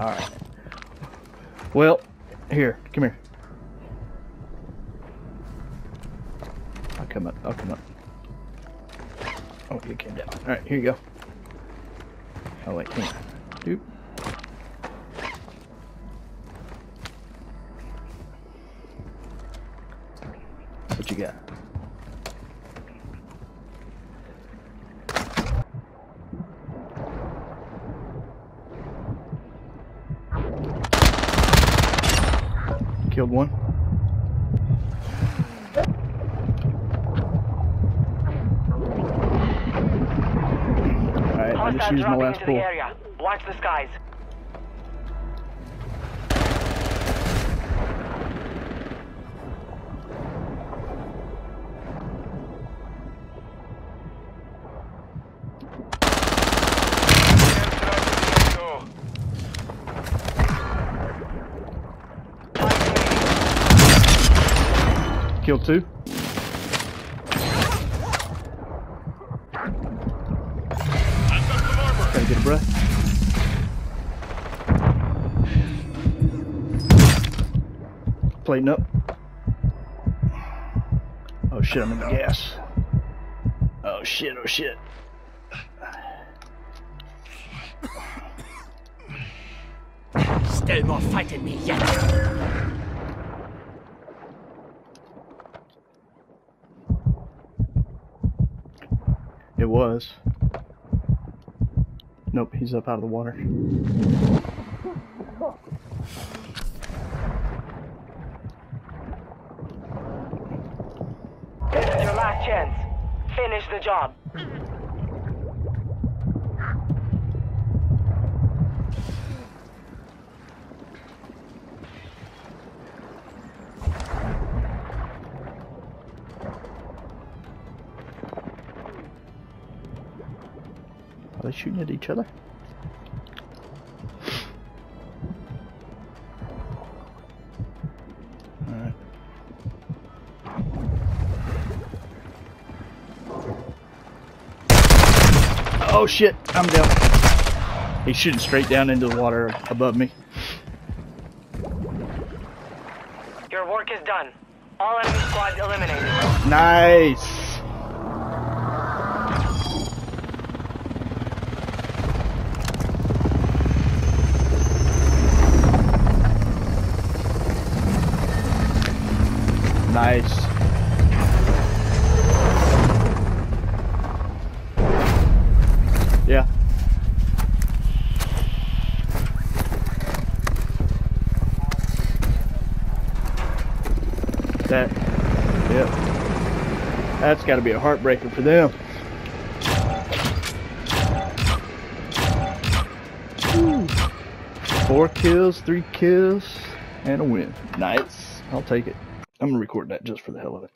Alright. Well, here, come here. I'll come up, I'll come up. Oh, you came down. Alright, here you go. Oh, wait, hang. Doop. What you got? Killed one. Alright, I just used my last pull. Watch the skies. Killed two. Gotta get a breath. Plating up. Oh shit, I'm in the gas. Oh shit, oh shit. Still not fighting me yet. It was. Nope, he's up out of the water. This is your last chance. Finish the job. Are they shooting at each other? Alright. Oh shit, I'm down. He's shooting straight down into the water above me. Your work is done. All enemy squads eliminated. Nice. Nice. Yeah. That, yep. That's got to be a heartbreaker for them. Four kills, three kills, and a win. Nice. I'll take it. I'm gonna record that just for the hell of it.